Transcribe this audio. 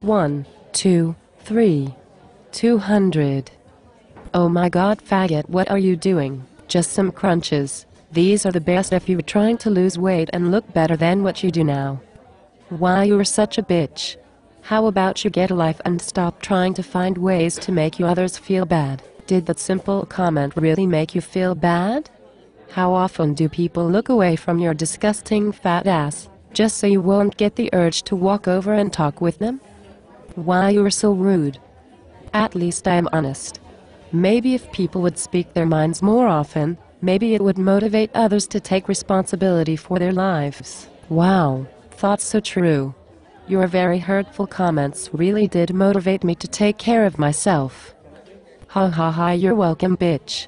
One, two, three. Two hundred. Oh my god, faggot, what are you doing? Just some crunches. These are the best if you were trying to lose weight and look better than what you do now. Why you are such a bitch. How about you get a life and stop trying to find ways to make you others feel bad? Did that simple comment really make you feel bad? How often do people look away from your disgusting fat ass, just so you won't get the urge to walk over and talk with them? Why you are so rude. At least I am honest. Maybe if people would speak their minds more often, maybe it would motivate others to take responsibility for their lives. Wow, thoughts so true. Your very hurtful comments really did motivate me to take care of myself. Ha ha ha, you're welcome, bitch.